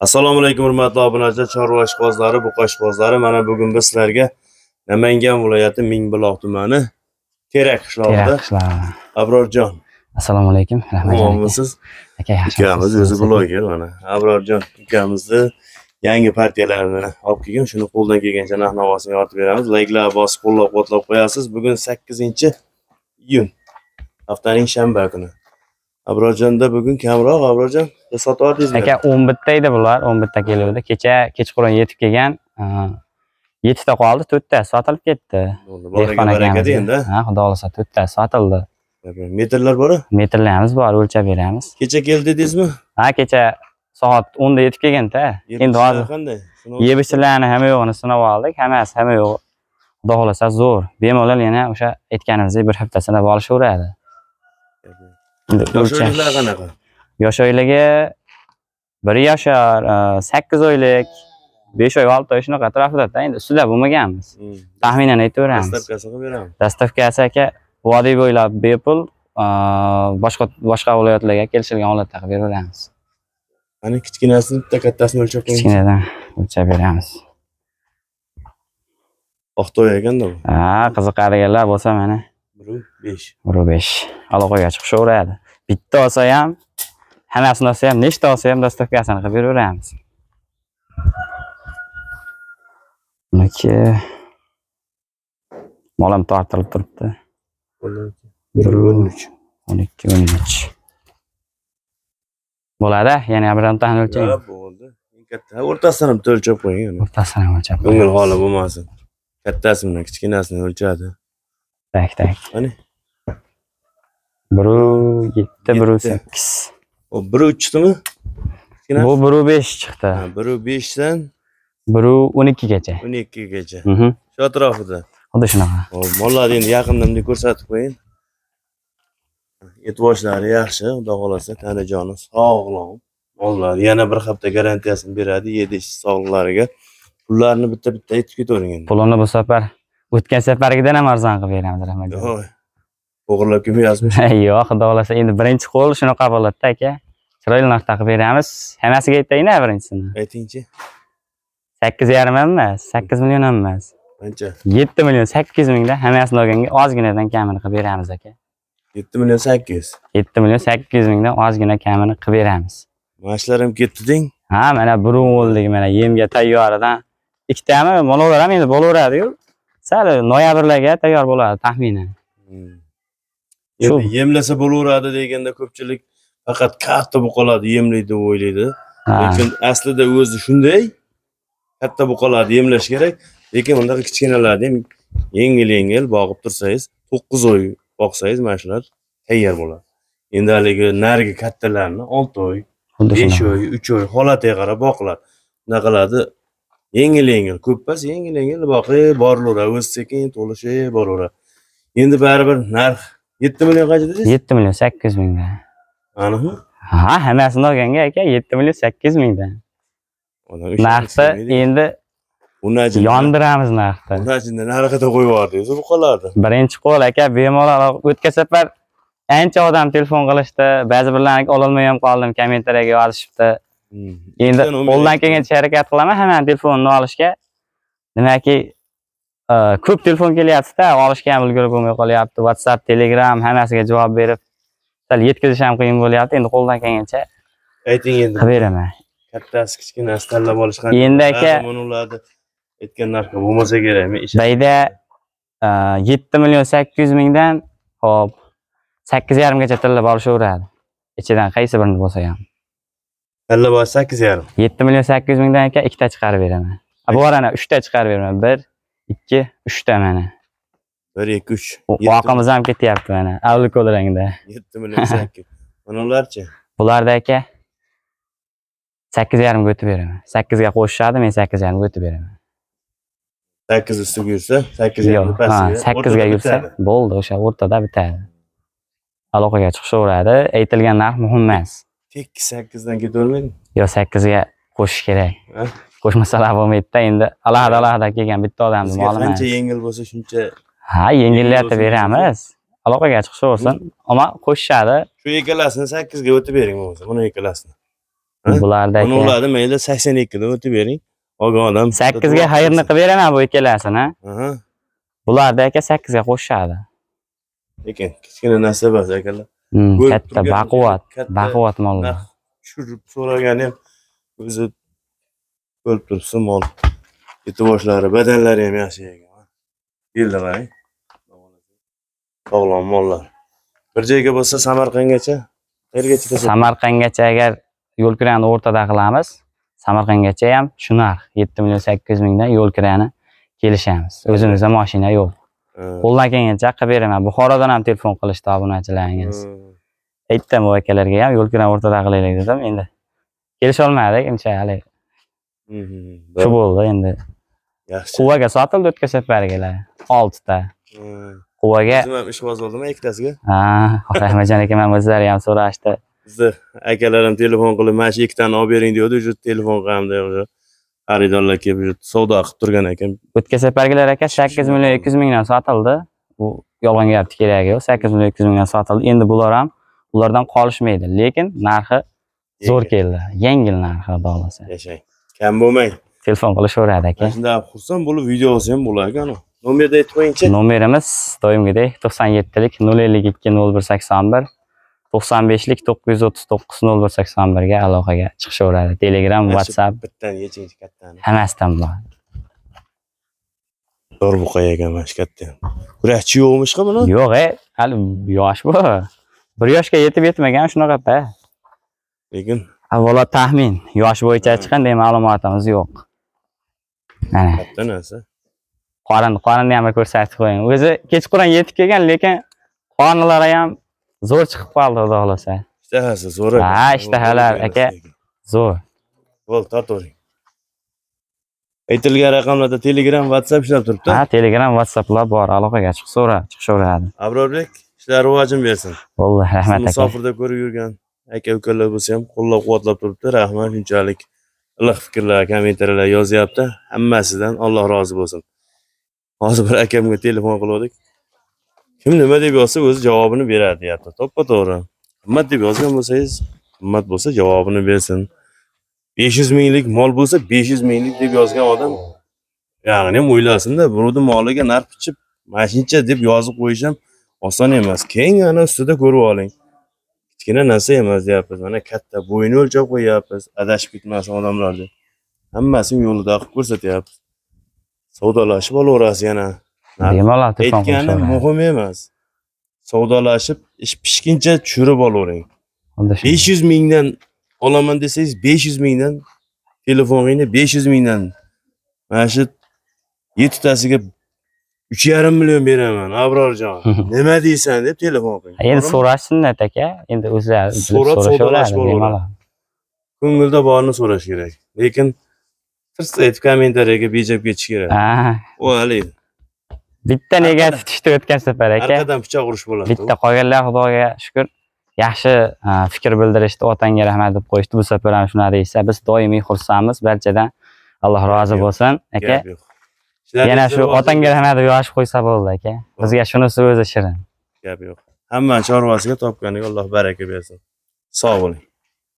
assalomu alaykum hurmatli obunachilar chorva ishqibozlari buqa ishqibozlari. Mana bugun biz sizlarga namangan viloyati mingbuloq tumani terak qishlog'ida. Abrorjon. Assalomu alaykum. Rahmat. omonmisiz Aka yaxshi. ukamiz o'zi bloger mana. Abrorjon ukamizni yangi partiyalarini olib kelgan shuni qo'ldan kelgancha narx navosini yoritib beramiz. Layklar bosib qo'llab quvvatlab qo'yasiz. Bugun sakkizinchi iyun haftaning shanba kuni abrorjonda bugun kamroq abrorjon sotib yubordingizmi Aka 11 ta edi bular, 11 ta keluvdi. Kecha kechqurun yetib kelgan. yettita qoldi, to'rtta sotilib ketdi. Dehqon akamizga. endi Ha, xudo xolasa to'rtta sotildi. metrlar bor Metrlarimiz bor, o'lchab beramiz. kecha keldi dedingizmi Ha, kecha soat 10 da yetib kelgan-da. Endi hozir qanday yebishlarni hamma yo'g'ini sinab oldik. Hammasi hamma yo'q. Xudo xolasa zo'r. Bemalol yana o'sha aytganimizdek bir hafta sinab olishaveradi. O'lcham- yoshliklar qanaqa? Yosh oyligi bir yashar e, sakkiz oylik besh oy olti oy shunaqa atrofida endi ustida bo'lmaganmiz. Hmm. taxminan aytaveramiz. Dastavkasini qilib beramiz. Dastavkasi aka vodiy bo'ylab bepul e, boshqa boshqa viloyatlarga kelishilgan holatda qilib beraveramiz. Ana kichkinasini bitta kattasini o'lchab qo'ying. Kichkinadan o'lchab beramiz. Oqtoy ekanda bu ha qiziqadiganlar bo'lsa mana biru besh bir besh aloqaga chiqishaveradi bitta olsa ham hammasini olsa ham nechta olsa ham dastavkasini qilib beraveramiz buniki molam tortilib turibdi. Bir o'n uch. O'n ikki o'n uch. Bo'ladi yana birontani o'lchang Ha, bo'ldi. Eng katta o'rtasidan bitta o'lchab qo'ying. O'rtasini ham o'lchab ko'ngil holi bo'lmasin. Kattasi bilan kichkinasini o'lchadi tak tak Qani? biru yetti biru sakkiz u bir uchdimi kichkina bu biru besh chiqdi Ha, biru beshdan biru o'n ikkigacha o'n ikkigacha shu atrofida xuddi shunaqa mollarni endi yaqindan bunday ko'rsatib qo'ying et boshlari yaxshi xudo xohlasa tanajoni sog'lom mollar yana bir hafta garantiyasini beradi yedi ichish sog'liqlariga pullarni bitta bitta aytib ketavering endi pulini bu safar o'tgan safargidan ham arzon qilib beramiz rahmat Yo'q, o'g'irlab kelmayapsizmi yo'q xudo xohlasa endi birinchi qo'l shunaqa bo'ladida aka. Chiroyli narxda qilib beramiz. Hammasiga aytayina birinchisini aytingchi. Sakkiz yarim ham emas sakkiz million ham emas qancha? Yetti million sakkiz mingda hammasini olganga ozginadan kamini qilib beramiz aka. Yetti million sakkiz. Yetti million sakkiz mingdan ozgina kamini qilib beramiz. Mashlar ham ketdi deng ha mana burunlik mana yemga tayyoridan ikkitami molovlar ham endi bo'laveradiyu sal noyabrlarga tayyor bo'ladi taxminan. Hmm. Endi yemlasa bo'laveradi deganda ko'pchilik faqat katta buqalarni yemlaydi deb o'ylaydi. Lekin aslida o'zi shunday katta buqalarni yemlash kerak. Lekin bunaqa kichkinalarni ham yengil yengil boqib tursangiz to'qqiz oy boqsangiz mana shular tayyor bo'ladi. Endi haligi narigi kattalarni olti oy besh oy uch oy holatiga qarab boqiladi. Bunaqalarni yengil yengil ko'p emas yengil yengil boqib borilaveradi o'zi sekin to'lishib boraveradi endi baribir narx yetti million qancha dedingiz? Yetti million sakkiz mingdan aniqmi ha hammasini olganga aka yetti million sakkiz mingdan Odam ishonib narxni endi yondiramiz narxni unajinda narxida qo'yib yubordingiz buqalarni birinchi qo'l aka bemalol o'tgan safar ancha odam telefon qilishdi ba'zi birlarni ololmay ham qoldim kommentariyaga yozishibdi. Endi qo'ldan kelgancha harakat qilaman. Hammani telefonini olishga. Demakki e, ko'p telefon kelyaptida. Olishga ham ulgurib bo'lmay qolyapti. Whatsapp telegram hammasiga javob berib sal yetkazish ham qiyin bo'lyapti. Endi qo'ldan kelgancha ayting endi. qilib beraman. Kattasi kichkinasi tanlab olish Endi aka- ularni aytgan narxga bo'lmasa kerak men bayda e, yetti million sakkiz yuz mingdan hop sakkiz yarimgacha tanlab olishaveradi ichidan qaysi birini bo'lsa ham tanlab olish sakkiz yarim. Yetti million sakkiz yuz mingdan aka ikkita chiqarib beraman bu ana uchta chiqarib beraman bir ikki uchta mana. Bir ikki uch. Voqimiz ham ketyapti mana avli ko'lrangda. Yetti million sakkiz. Mana ularchi. Bularda aka sakkiz yarimga o'tib beraman. Sakkizga qo'shishadi men sakkiz yarimga o'tib beraman. Sakkiz ustiga yursa sakkiz yarim pastiga sakkizga o'rtada yursa bo'ldi o'sha o'rtada bitadi. Aloqaga chiqishaveradi. Aytilgan narx muhim emas tekis sakkizdan ketavermaydimi yo sakkizga qo'shish kerak. Qo'shmasalar bo'lmaydida endi. Alohida alohida kelgan bitta odamni bizga moli emas qancha yengil bo'lsa shuncha ha yengillatib beramiz. aloqaga chiqishaversin ammo qo'shishadi. Shu ikkalasini sakkizga o'tib bering bo'lmasa buni ikkalasini. Bularda Buni ularni mayli 82 dan o'tib bering. Olgan odam. sakkizga xayrni qilib beraman bu ikkalasini. Aha. bularni aka sakkizga qo'shishadi. Lekin kichkina narsa bas akalar. Hmm, katta baquvvat baquvvat mollar tushirib so'ragani ham o'zi bo'lib turibdi mol. E'tiboshlari, badanlari ham yaxshi ekan. Yilda qarang. Sog'lom mollar. Bir joyga bo'lsa Samarqandgacha, qayergacha samarqandgacha agar yo'l kirani o'rtada qilamiz samarqandgacha ham shu narx yetti million sakkiz yuz mingdan yo'l kirani kelishamiz o'zimizda mashina yo'q qo'ldan kelgancha qilib beraman. Buxorodan ham telefon qilishdi obunachilaringiz aytdim bu akalarga ham yo'l kirani o'rtada qilaylik dedim. Endi kelisholmadik unchalik shu bo'ldi endi. Yaxshi. quvaga sotildi o'tgan safargilar oltita. Quvaga O'zim ham ishqiboz bo'ldimi ikkitasiga? ha rahmatjon aka ham o'zlari ham so'rashdi. Bizni akalar ham telefon qilib, mana shu ikkitani olib bering deydi, уже telefon qilamda уже xaridorlar kelib savdo qilib turgan ekan. o'tgan safargilar aka sakkiz million ikki yuz mingdan sotildi bu yolg'on gapni keragi yo'q sakkiz million ikki yuz mingdan sotildi endi bular ham ulardan qolishmaydi lekin narxi zo'r keldi yengil narxi xudo xohlasa Yashang. Kam bo'lmang. telefon qilishaveradi aka shunda xursand bo'lib videosi ham bo'lar ekan. Nomerni aytib qo'yingchi. nomerimiz doimgidek to'qson yettilik nol ellik ikki nol bir sakson bir to'qson beshlik to'qqiz yuz o'ttiz to'qqiz nol bir sakson birga aloqaga chiqishaveradi. Telegram whatsapp. Bittani yechingchi kattani. hammasidan bor. Zo'r buqay ekan mana shu katta. Kurashchi yo'qmishqa buni? yo'q e hali yosh bu. Bir yoshga yetib yetmagan shunaqada Lekin avvalo taxmin yosh bo'yicha hech qanday ma'lumotimiz yo'q. Mana katta narsa. qorin qorinni ham ko'rsatib qo'ying. O'zi kechqurun yetib kelgan lekin qornlari ham zo'r chiqib qoldi xudo xohlasa Ishtahasi zo'r. Ha, ishtahalar, aka. zo'r Bo'l, tortavering. Aytilgan raqamlarda Telegram, WhatsApp ishlab turibdi. ha telegram whatsapplar bor aloqaga chiqsaver chiqishaveradi Abrobek ishlar rivojini bersin. bo'ldi rahmat aka musofirda ko'rib yurgan aka ukalar bo'lsa ham qo'llab quvvatlab turibdi rahmat shunchalik iliq fikrlar kommentariyalar yozyapti hammasidan alloh rozi bo'lsin hozir bir akamga telefon qilgandik kim nima deb yozsa o'zi javobini beradi deyapti. To'ppa to'g'ri. Qimmat deb yozgan bo'lsangiz qimmat bo'lsa javobini bersin. Besh yuz minglik mol bo'lsa besh yuz minglik deb yozgan odam ya'ni ham o'ylasinda birovni moliga narx bichib mana shuncha deb yozib qo'yish ham oson emas. Keng ana ustida ko'rib oling. Kichkina narsa emas deyapmiz. Mana katta bo'yni o'lchab qo'yyapmiz adashib ketmasin odamlar deb hammasini yo'lida qilib ko'rsatyapmiz. Savdolashib olaverasiz yana. Bemalol aytgani muhim emas. Savdolashib ish pishguncha tushirib olavering. Besh yuz mingdan olaman desangiz besh yuz mingdan telefoningni besh yuz mingdan mana shu yettitasiga uch yarim million beraman abrorjon nima deysan deb telefon qiling endi so'rash sunnat aka. Endi o'zlari bilib So'rab olaveradi. bemalol ko'ngilda borini so'rash kerak. Lekin tirs aytib kommentariyaga bejab ketish kerak ha. U haligi bitta negativ tushdi o'tgan safar aka. Orqadan pichoq urish bo'ladi bitta qolganlar xudoga shukur. Yaxshi ha, fikr bildirishdi otangga rahmat deb qo'yishdi. Bu safar ham shunaqa deyishsa biz doimiy xursandmiz. Barchadan alloh rozi bo'lsin aka. yana shu otangga rahmat deb yozib qo'ysa bo'ldi aka. Bizga shunisi o'zi shirin. Gap yo'q. Hammani chorvasiga topganiga alloh baraka bersin. Sog' bo'ling